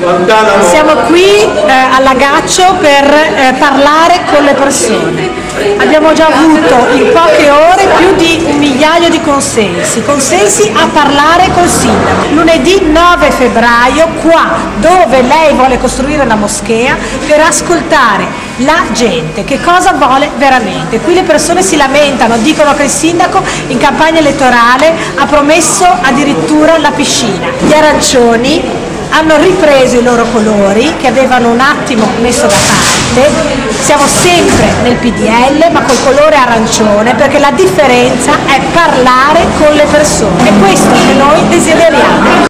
Siamo qui eh, a Lagaccio per eh, parlare con le persone. Abbiamo già avuto in poche ore più di un migliaio di consensi, consensi a parlare col sindaco. Lunedì 9 febbraio qua dove lei vuole costruire la moschea per ascoltare la gente, che cosa vuole veramente. Qui le persone si lamentano, dicono che il sindaco in campagna elettorale ha promesso addirittura la piscina. Gli arancioni hanno ripreso i loro colori che avevano un attimo messo da parte, siamo sempre nel PDL ma col colore arancione perché la differenza è parlare con le persone, è questo che noi desideriamo.